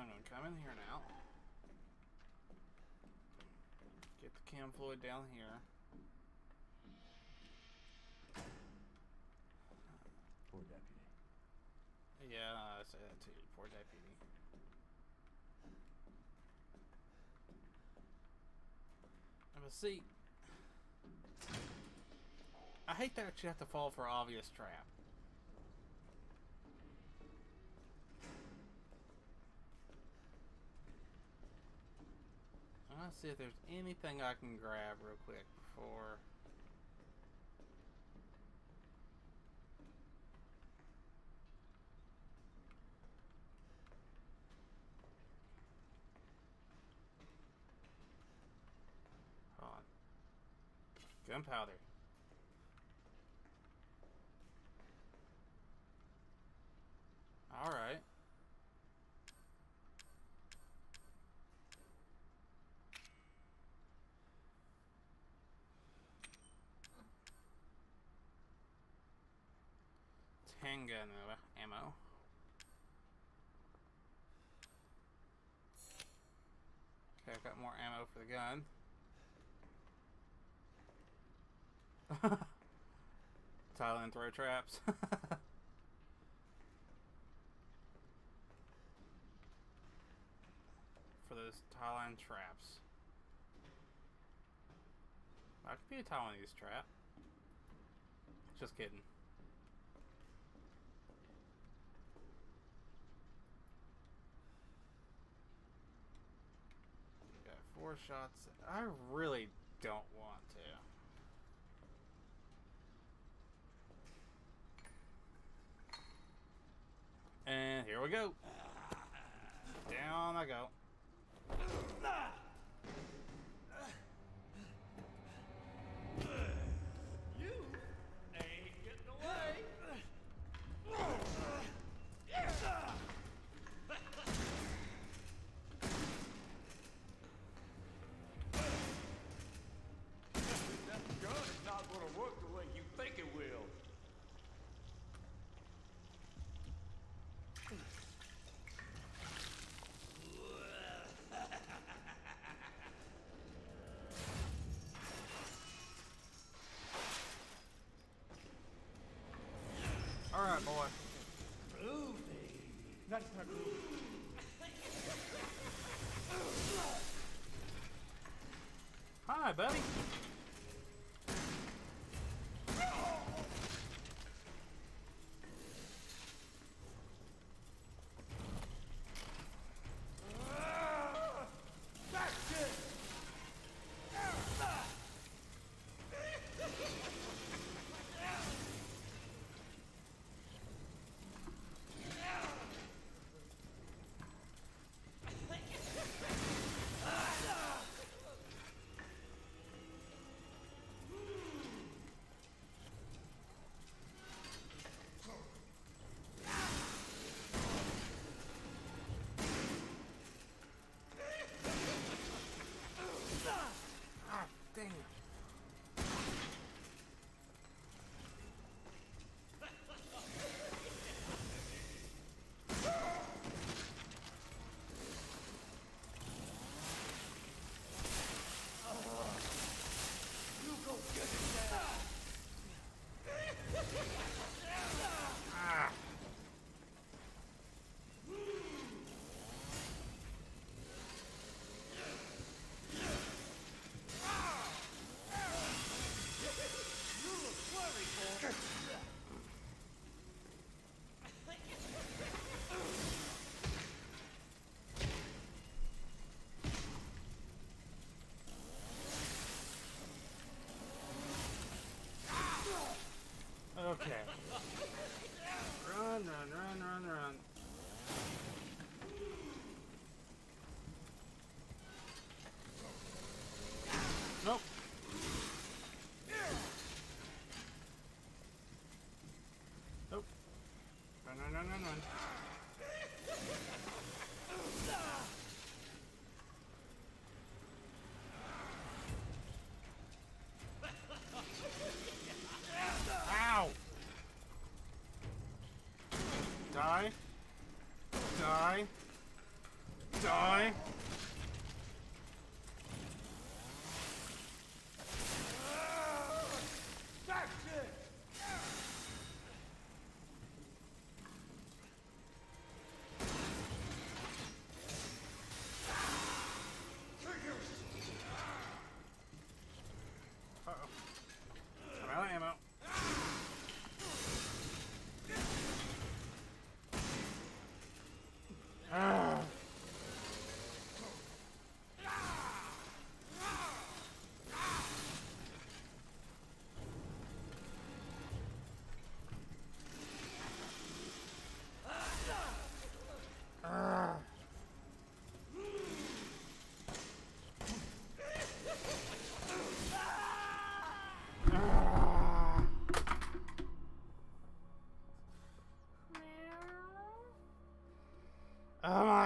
Gonna come in here now. Get the chem fluid down here. Poor deputy. Yeah, I say that too. Poor deputy. But see, I hate that you have to fall for obvious trap. Want to see if there's anything I can grab real quick before. Hold on. Gunpowder. Alright. Handgun uh, ammo. Okay, I've got more ammo for the gun. Thailand throw traps. For those Thailand traps. That could be a Taiwanese trap. Just kidding. Got four shots. I really don't want to. And here we go. Down I go. You ain't getting away. that gun is not going to work the way you think it will. Alright, boy. Blue baby. That's not cool. Hi, buddy.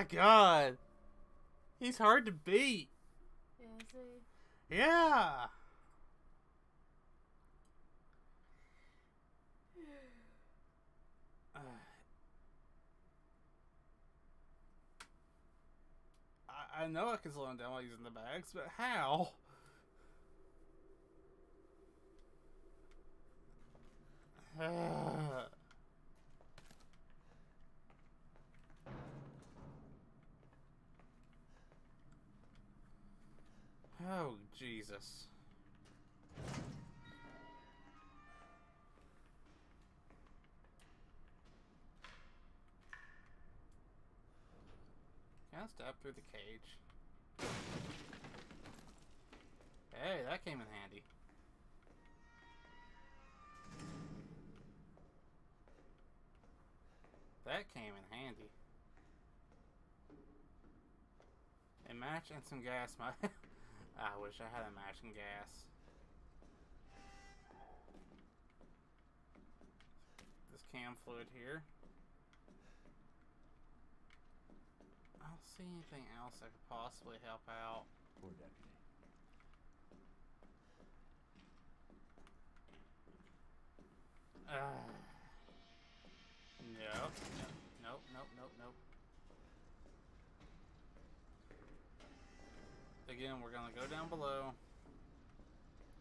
God. He's hard to beat. Is he? Yeah. Uh, I, I know I can slow him down while using the bags, but how? Through the cage? Hey, that came in handy. That came in handy. A match and some gas might. I wish I had a match and gas. This chem fluid here. I don't see anything else that could possibly help out. Poor deputy. Uh, nope, nope, nope, nope, nope. Again, we're gonna go down below.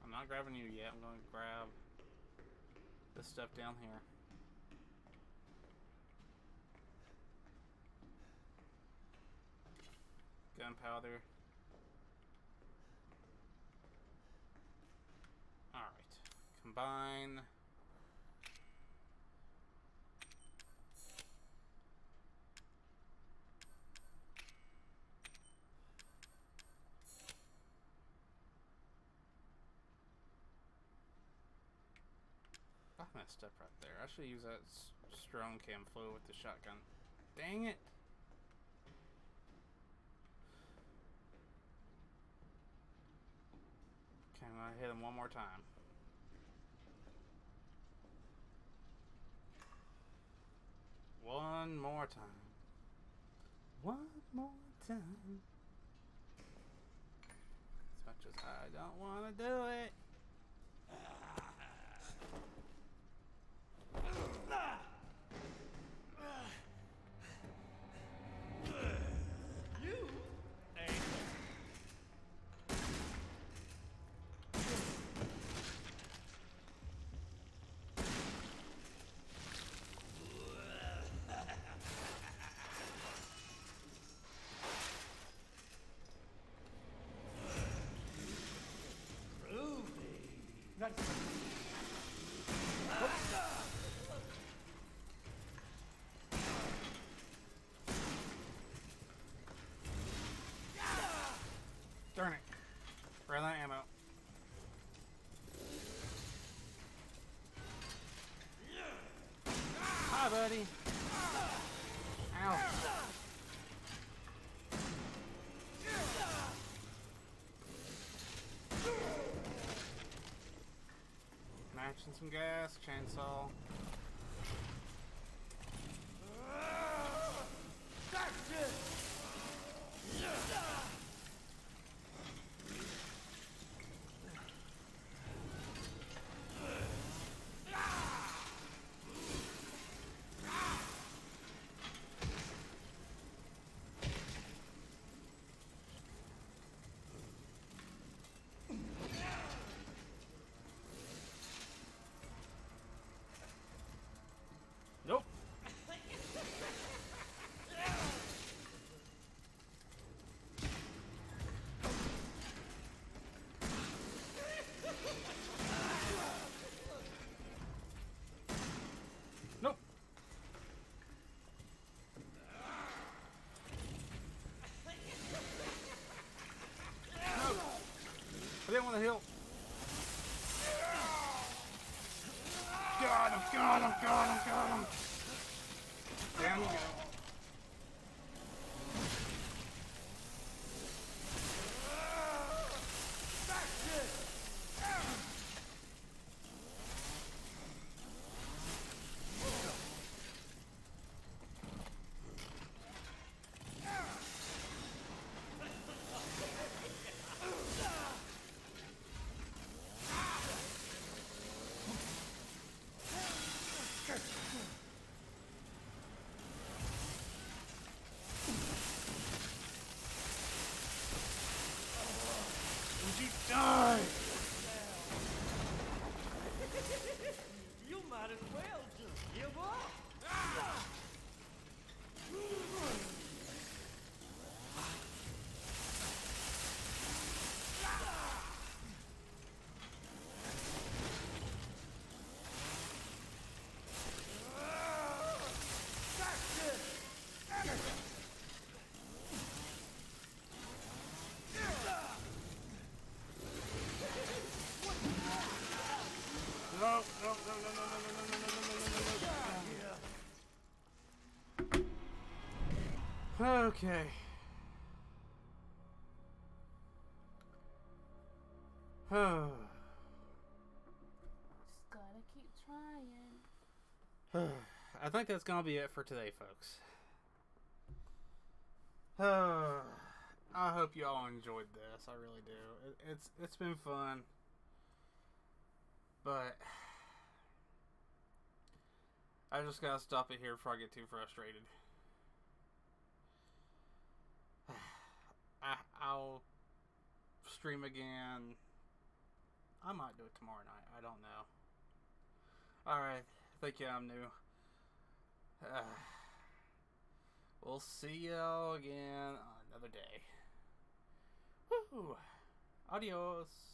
I'm not grabbing you yet. I'm gonna grab this stuff down here. Gunpowder. Alright. Combine. I messed up right there. I should use that strong chem fluid with the shotgun. Dang it! Can I hit him one more time? One more time. One more time. As much as I don't want to do it. You Darn it. Ran out of ammo. Hi, buddy. Ow. Matching some gas, chainsaw. Nope. Nope. No. I didn't Okay. Just gotta keep trying. I think that's gonna be it for today, folks. I hope you all enjoyed this. I really do. It, it's it's been fun, but I just gotta stop it here before I get too frustrated. I I'll stream again. I might do it tomorrow night. I don't know. All right. You. I'm new. Uh, we'll see y'all again another day. Woo! Adios.